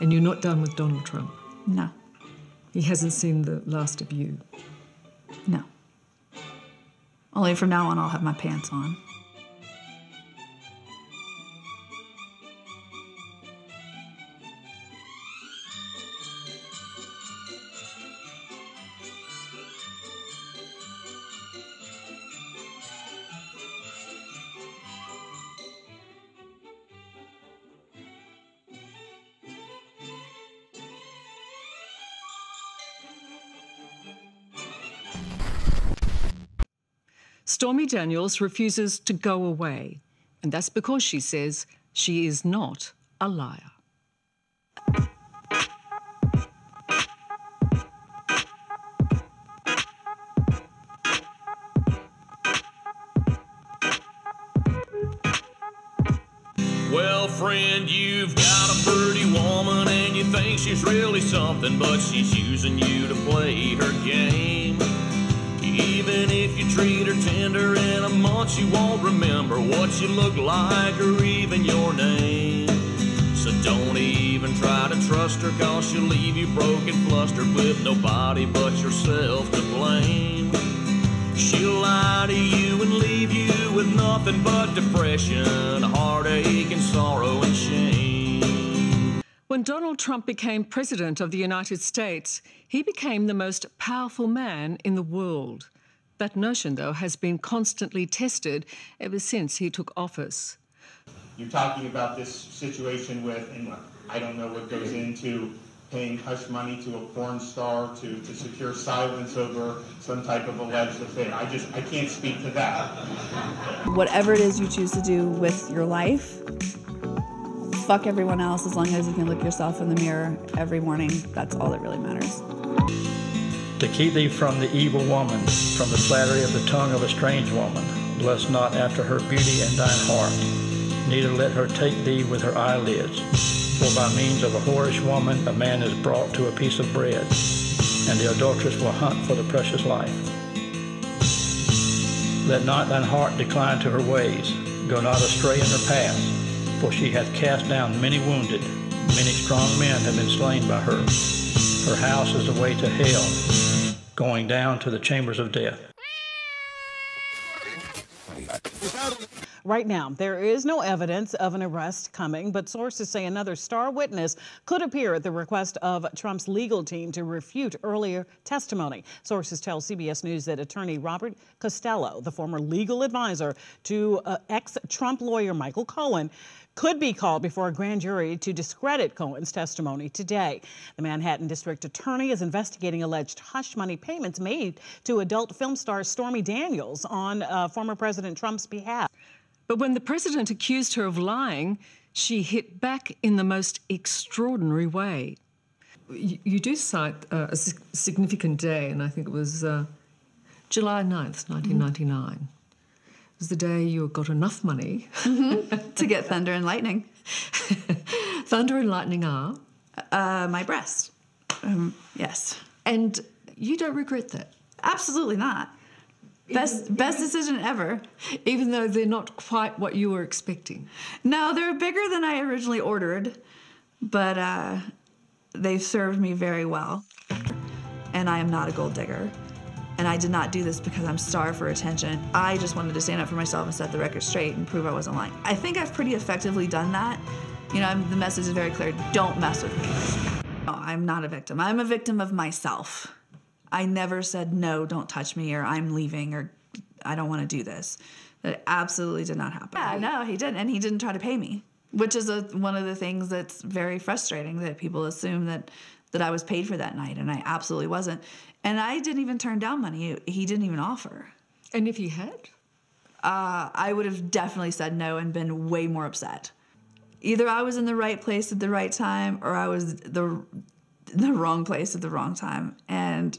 And you're not done with Donald Trump? No. He hasn't seen the last of you? No. Only from now on, I'll have my pants on. Stormy Daniels refuses to go away, and that's because she says she is not a liar. Well, friend, you've got a pretty woman and you think she's really something, but she's using you to play her game. Even if you treat her tender in a month, she won't remember what you look like or even your name. So don't even try to trust her, cause she'll leave you flustered with nobody but yourself to blame. She'll lie to you and leave you with nothing but depression, heartache, and sorrow and shame. When Donald Trump became president of the United States, he became the most powerful man in the world. That notion, though, has been constantly tested ever since he took office. You're talking about this situation with, and I don't know what goes into paying hush money to a porn star to, to secure silence over some type of alleged affair. I just, I can't speak to that. Whatever it is you choose to do with your life, fuck everyone else as long as you can look yourself in the mirror every morning. That's all that really matters. To keep thee from the evil woman, from the flattery of the tongue of a strange woman, lust not after her beauty in thine heart, neither let her take thee with her eyelids. For by means of a whorish woman a man is brought to a piece of bread, and the adulteress will hunt for the precious life. Let not thine heart decline to her ways, go not astray in her paths, for she hath cast down many wounded, many strong men have been slain by her. Her house is a way to hell, going down to the chambers of death. Right now, there is no evidence of an arrest coming, but sources say another star witness could appear at the request of Trump's legal team to refute earlier testimony. Sources tell CBS News that attorney Robert Costello, the former legal advisor to uh, ex Trump lawyer Michael Cohen, could be called before a grand jury to discredit Cohen's testimony today. The Manhattan District Attorney is investigating alleged hush money payments made to adult film star Stormy Daniels on uh, former President Trump's behalf. But when the president accused her of lying, she hit back in the most extraordinary way. You, you do cite uh, a significant day, and I think it was uh, July 9th, 1999. Mm-hmm. It was the day you got enough money mm-hmm. to get Thunder and Lightning. Thunder and Lightning are? Uh, my breast. Um, yes. And you don't regret that? Absolutely not. Best best decision ever. Even though they're not quite what you were expecting. No, they're bigger than I originally ordered, but uh, they've served me very well. And I am not a gold digger. And I did not do this because I'm starved for attention. I just wanted to stand up for myself and set the record straight and prove I wasn't lying. I think I've pretty effectively done that. You know, I'm, the message is very clear don't mess with me. No, I'm not a victim. I'm a victim of myself. I never said, no, don't touch me, or I'm leaving, or I don't want to do this. That absolutely did not happen. Yeah, no, he didn't. And he didn't try to pay me, which is a, one of the things that's very frustrating that people assume that, that I was paid for that night, and I absolutely wasn't. And I didn't even turn down money, he didn't even offer. And if he had? Uh, I would have definitely said no and been way more upset. Either I was in the right place at the right time, or I was the the wrong place at the wrong time. And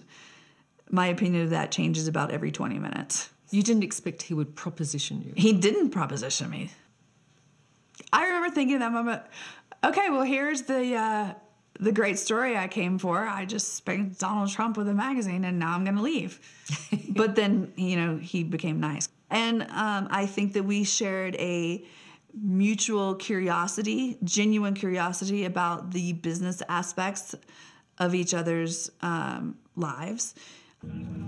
my opinion of that changes about every 20 minutes. You didn't expect he would proposition you. He didn't proposition me. I remember thinking that moment, okay, well, here's the uh, the great story I came for. I just spanked Donald Trump with a magazine, and now I'm going to leave. but then, you know, he became nice, and um, I think that we shared a mutual curiosity, genuine curiosity about the business aspects of each other's um, lives.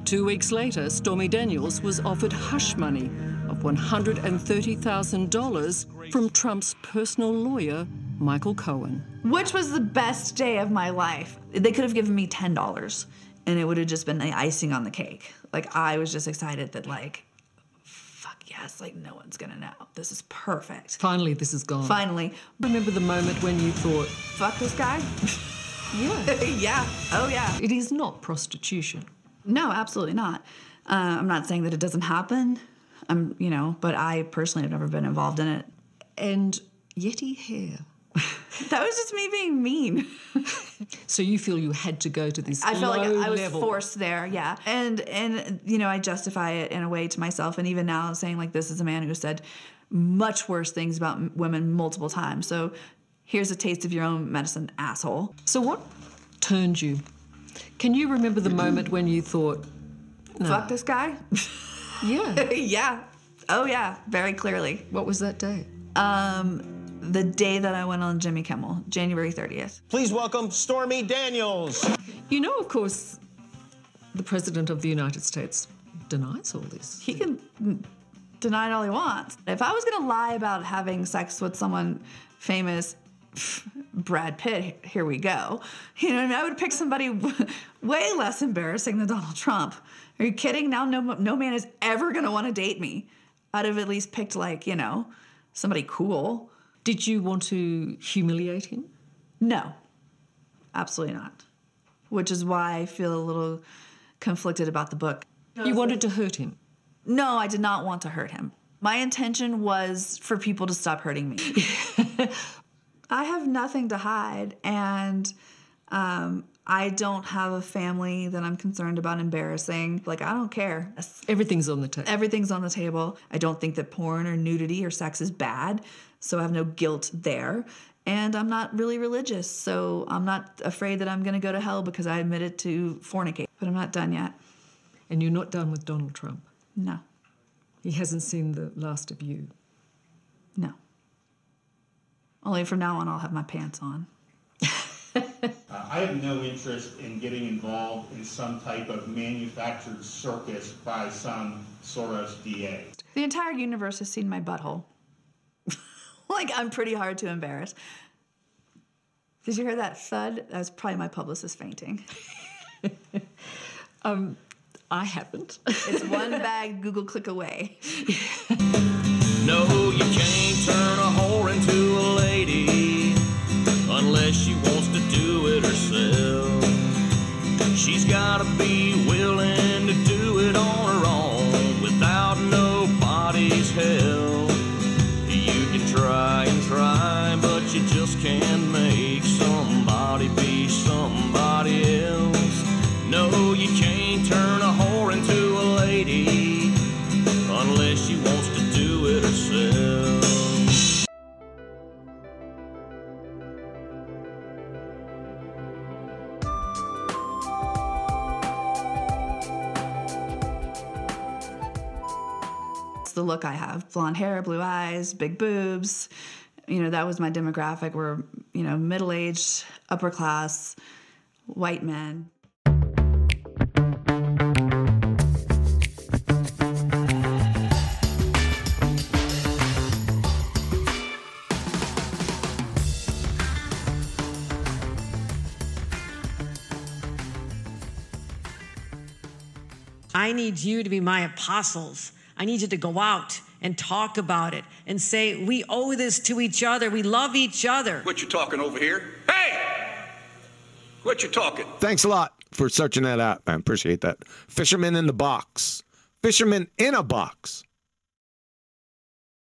Two weeks later, Stormy Daniels was offered hush money of $130,000 from Trump's personal lawyer, Michael Cohen. Which was the best day of my life. They could have given me $10 and it would have just been the icing on the cake. Like, I was just excited that, like, yes, like, no one's gonna know. This is perfect. Finally, this is gone. Finally. Remember the moment when you thought, Fuck this guy? yeah, yeah. Oh, yeah. it is not prostitution. No, absolutely not. Uh, I'm not saying that it doesn't happen. I'm, you know, but I personally have never been involved in it. And Yeti hair. That was just me being mean. So you feel you had to go to this I felt like I was level. forced there, yeah. And and you know, I justify it in a way to myself, and even now saying like this is a man who said much worse things about women multiple times. So here's a taste of your own medicine, asshole. So what turned you? Can you remember the moment when you thought, Fuck this guy. yeah, yeah. Oh yeah, very clearly. what was that day? Um, the day that I went on Jimmy Kimmel, January 30th. Please welcome Stormy Daniels. You know, of course, the President of the United States denies all this. he can deny it all he wants. If I was gonna lie about having sex with someone famous, Brad Pitt, here we go. You know, what I, mean? I would pick somebody way less embarrassing than Donald Trump. Are you kidding? Now no no man is ever gonna want to date me. I'd have at least picked like you know somebody cool. Did you want to humiliate him? No, absolutely not. Which is why I feel a little conflicted about the book. You wanted to hurt him. No, I did not want to hurt him. My intention was for people to stop hurting me. I have nothing to hide, and um, I don't have a family that I'm concerned about embarrassing. Like, I don't care. Everything's on the table. Everything's on the table. I don't think that porn or nudity or sex is bad, so I have no guilt there. And I'm not really religious, so I'm not afraid that I'm going to go to hell because I admitted to fornicate. But I'm not done yet. And you're not done with Donald Trump. No, He hasn't seen the last of you. no. Only from now on, I'll have my pants on. Uh, I have no interest in getting involved in some type of manufactured circus by some Soros DA. The entire universe has seen my butthole. like, I'm pretty hard to embarrass. Did you hear that thud? That was probably my publicist fainting. um, I haven't. It's one bag Google click away. You just can't make somebody be somebody else. No, you can't turn a whore into a lady unless she wants to do it herself. It's the look I have blonde hair, blue eyes, big boobs. You know, that was my demographic. We're, you know, middle aged, upper class, white men. I need you to be my apostles. I need you to go out and talk about it and say, we owe this to each other. We love each other. What you talking over here? Hey! What you talking? Thanks a lot for searching that out. I appreciate that. Fisherman in the box. Fisherman in a box.